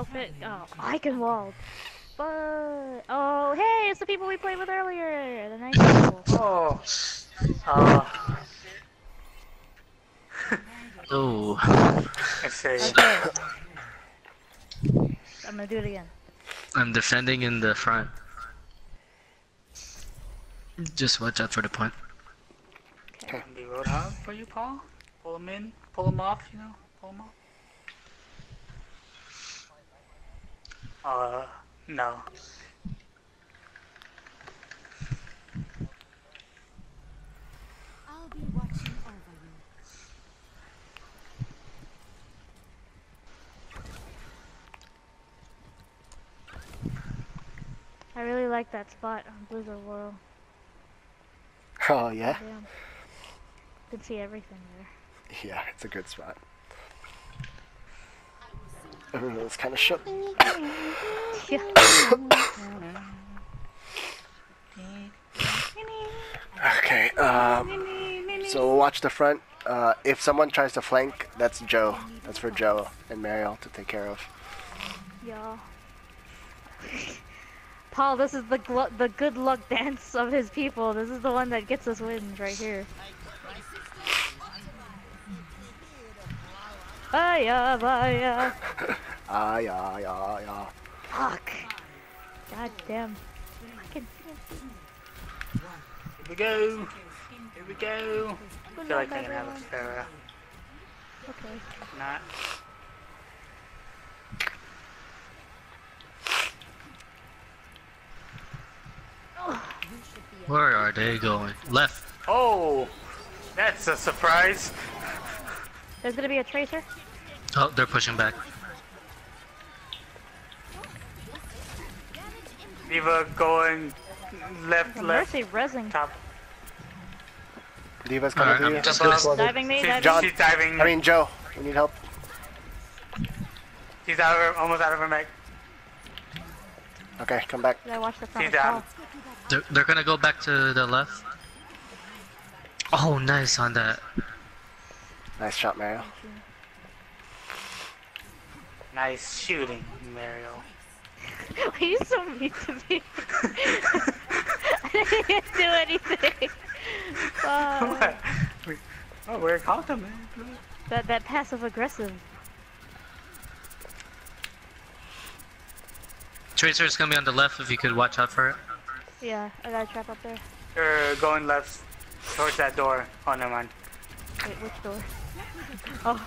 outfit. Oh, Eichenwald. But oh, hey, it's the people we played with earlier. The nice people. Oh. Uh, Oh. I say. Okay. I'm gonna do it again. I'm defending in the front. Just watch out for the point. Okay. Be Roadhog for you, Paul? Pull him in, pull him off, you know? Pull him off. Uh, no. I'll be watching over you. I really like that spot on Blizzard World. Oh yeah, Damn. Could see everything there. yeah, it's a good spot. Everyone's kind of shook. Okay, um, so we'll watch the front. Uh, if someone tries to flank, that's Joe. That's for Joe and Mariel to take care of. Yeah. Paul, this is the the good luck dance of his people. This is the one that gets us wins right here. Baya, baya. Ah, yeah, yeah, yeah. Fuck. God damn. Fucking Here we go. Here we go. I feel like I can have a Pharah. Okay. Not. Where are they going? Left. Oh! That's a surprise. There's gonna be a tracer. Oh, they're pushing back. D.Va going left, The left, Mercy rezzing. top. D.Va's coming Alright, to I'm you. just Above. gonna. Diving me, She's, diving John. she's diving. I mean, Joe, we need help. she's out of her, almost out of her mech. Okay, come back. Did I watch the front She's down. They're, they're gonna go back to the left. Oh, nice on that. Nice shot, Mario. Nice shooting, Mario. Why are you so mean to me? I didn't do anything. Fuck. what? Oh, we're caught, man. that that passive aggressive. Tracer's gonna be on the left if you could watch out for it. Yeah, I got a trap up there. You're going left towards that door. Oh, never mind. Wait, which door? Oh,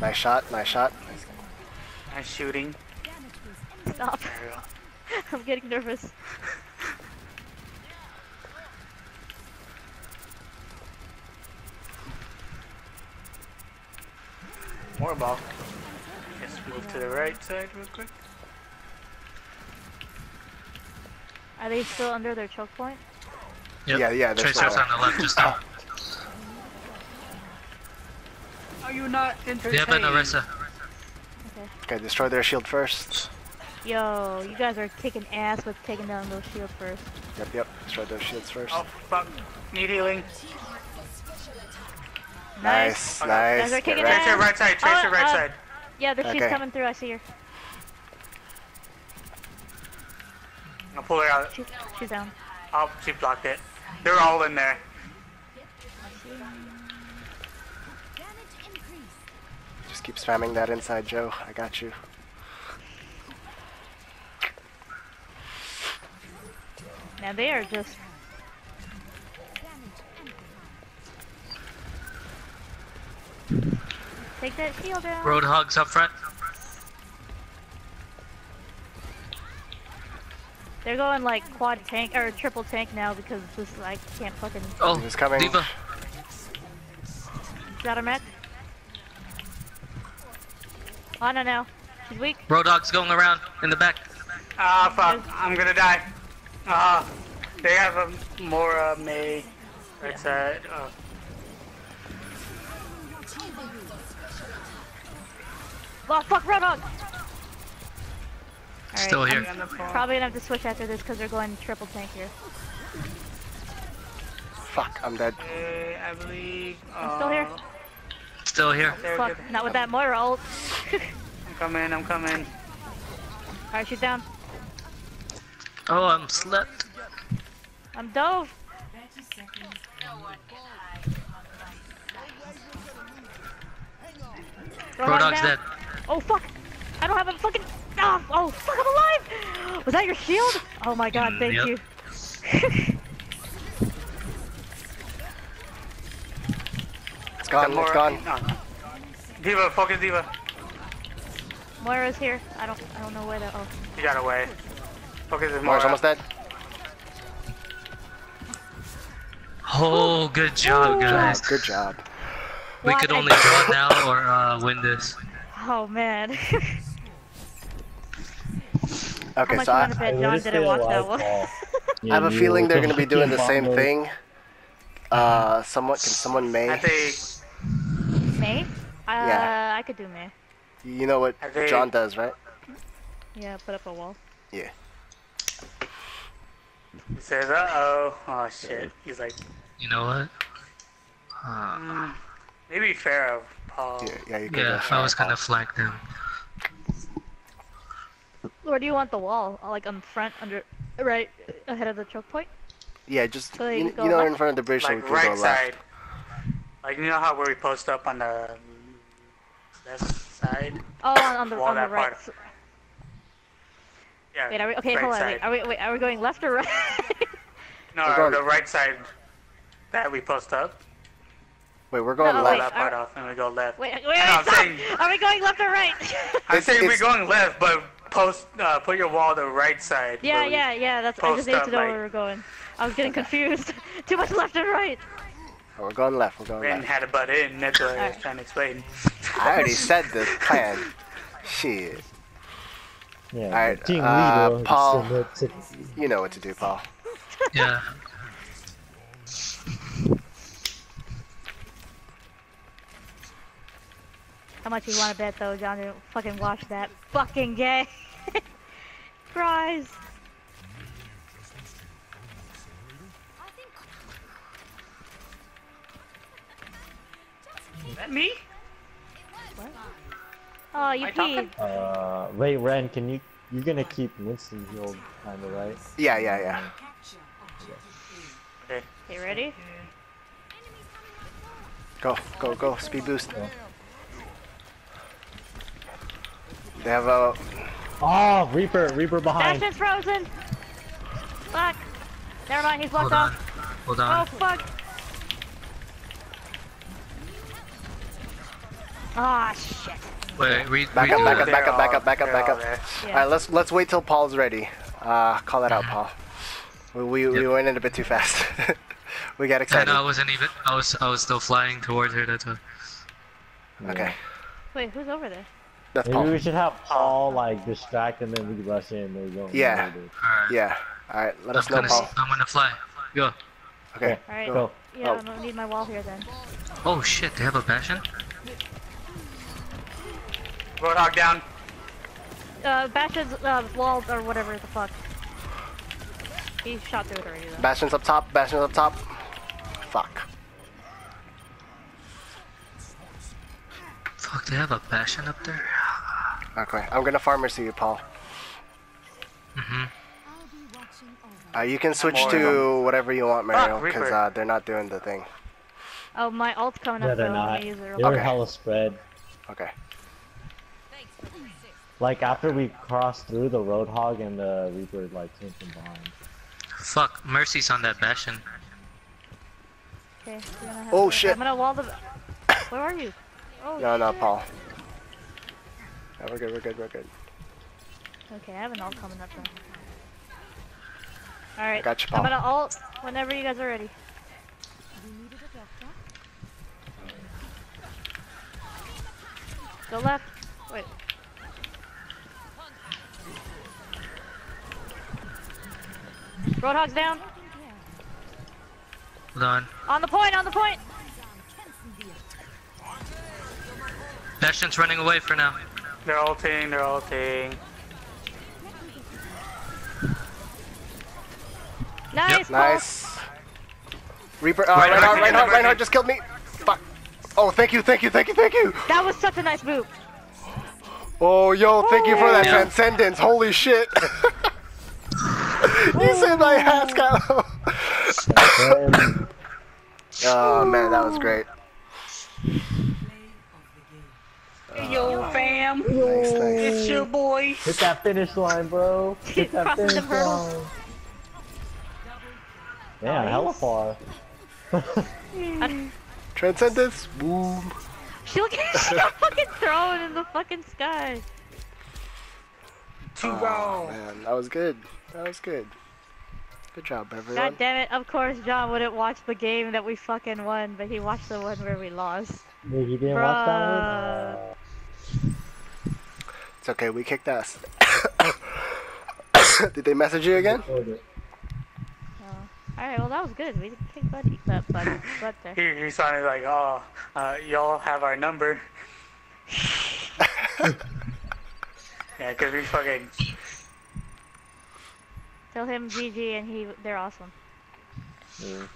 Nice shot, nice shot. Nice shooting, stop. I'm getting nervous. More ball. Just move to the right side real quick. Are they still under their choke point? Yep. Yeah, yeah, there's Tracer's no- on the left just now. Are you not They entertained? have an Orisa. Okay. Okay, destroy their shield first. Yo, you guys are kicking ass with taking down those shields first. Yep, yep, destroy those shields first. Oh, fuck. Need healing. nice, Okay. nice. Guys are Get kicking ready. ass. Tracer right side, Tracer Oh, right uh, side. Yeah, the she's Okay. coming through. I see her. I'll pull her out. She, she's down. Oh, she blocked it. They're all in there. Just keep spamming that inside, Joe. I got you. Now they are just. Take that shield down. Roadhogs up front. They're going like quad tank or triple tank now because this I can't fucking. Oh, He's coming. D.Va. that a mech. Oh no no, she's weak. Roadhogs going around in the back. Ah, fuck. I'm gonna die. Ah, they have a Mora May right side. Oh. Oh fuck, Roadhog! Alright, Still I'm here. On the phone. Probably gonna have to switch after this because they're going triple tank here. Fuck, I'm dead. Uh, I believe. I'm still here. uh, Still here. Fuck, not with that Moira ult. I'm coming, I'm coming. Alright, she's down. Oh, I'm slept. I'm dove. Roadhog Roadhog's down. dead. Oh fuck! I don't have a fucking. Oh, oh fuck! I'm alive. Was that your shield? Oh my god! Mm, Thank yep. you. It's gone. It's gone. No, no. D.Va, focus D.Va. Moira's here. I don't. I don't know where to. Oh. You got away. Focus is more. Mars almost dead. Oh, good job, guys. Good job. We What could only draw now or uh, win this. Oh man. How Okay, much so you I, to bet John didn't watch that one? I have a feeling they're gonna be doing the same thing. Uh, someone can someone I may. think Mei? Uh, Yeah. I could do Mei. You know what John does, right? Yeah, put up a wall. Yeah. He says, uh oh. Oh shit. He's like, You know what? Uh, mm, maybe Pharah, Paul. Yeah, yeah. You could. yeah, go I was Sharon gonna flank them. Where do you want the wall? Uh, Like on front, under, right ahead of the choke point? Yeah, just So you, you you know, left? in front of the bridge, so we Like can right go left. side. Like you know how where we post up on the left side? Oh, on, on the on the right. part. S- Yeah. Wait, are we okay? right hold on. Wait, are we wait, are we going left or right? No, We're going- the right side that we post up. Wait, we're going No, Pull wait, that part are- off and we go left. wait, wait, No, wait, I'm stop! saying- Are we going left or right? I'm It's- we're going left, but post uh, put your wall on the right side. yeah, yeah, yeah. That's I just need to know like- where we're going. I was getting confused. Too much left and right. Oh, we're going left. We're going Ren left. had a butt in. That's what I was Alright. trying to explain. I already said the plan. Shit. Yeah, Alright, the team uh, leader. Paul. to- You know what to do, Paul. Yeah. How much you want to bet though, John? Didn't fucking watch that fucking game. Cries. Is that me? Oh, you Am I peed. Uh, wait, Ren, can you? You're gonna keep Winston healed, kinda, right? Yeah, yeah, yeah. Okay. Okay, ready? Go, go, go. Speed boost. Yeah. They have a. Oh, Reaper, Reaper behind. Bastion's frozen. Fuck. Never mind, he's Hold blocked on. off. Hold on. Oh fuck. Ah shit. Wait, re Back up, back up, back up, back up, back up, They're back up. Yeah. Alright, let's let's wait till Paul's ready. Uh, call that out, Paul. We we, we went in a bit too fast. we got I excited. know I wasn't even. I was. I was still flying towards her. That's why. Okay, Wait, who's over there? that's Maybe we should have Paul like distract and then we rush in. There we go. Yeah. Alright. Yeah. Alright, let I'm us know, gonna. Paul. s- I'm gonna fly. Go. Okay. Alright. Go. Yeah, Oh. I'm gonna need my wall here then. Oh shit! They have a bastion. Roadhog down. Uh, Bastion's uh, wall or whatever the fuck. He shot through it already though. Bastion's up top. Bastion's up top. Fuck. Fuck! They have a bastion up there. Okay, I'm gonna pharmercy you, Paul. Mhm. I'll be watching over. Uh, you can switch more to whatever you want, Mario, because Reaper. uh, they're not doing the thing. Oh, my ult's coming Yeah, up they're though. Not. gonna use it real They were quick. hella spread. Okay. Like after we crossed through the Roadhog and the Reaper like came from behind. Fuck! Mercy's on that bastion. Okay, gonna have Oh, shit. I'm gonna wall the. Where are you? Oh No, no. Paul. Yeah, we're good, we're good, we're good. Okay, I have an ult coming up though. Alright, got you, I'm gonna ult whenever you guys are ready. We needed a doctor. Go left. Wait. Roadhog's down. Hold on. On the point, on the point. Bastion's running away for now. They're ulting. They're ulting. Nice, Paul. Nice. Reaper, uh, Reinhardt, Reinhardt, Reinhardt, Reinhardt. Reinhardt just killed me. Fuck. Oh, thank you, thank you, thank you, thank you. That was such a nice move. Oh, yo, thank you for that Yeah. transcendence. Holy shit. you saved my ass, Kylo. Damn. oh, man, that was great. Yo, fam. Nice, nice. It's your boy. Hit that finish line, bro. Hit that Crossing finish hurdle. line. Man, hella far. Transcendence. Boom. She look at she got fucking thrown in the fucking sky. Too Oh, wrong. man, that was good. That was good. Good job, everyone. God damn it! Of course, John wouldn't watch the game that we fucking won, but he watched the one where we lost. Wait, you didn't watch that one? Uh, It's okay, we kicked ass. Did they message you again? hold. All right, well that was good. We kicked Buddy, but Buddy, but there. He, he sounded like, oh, uh, y'all have our number. yeah, because we fucking. Tell him GG and he, they're awesome. Yeah.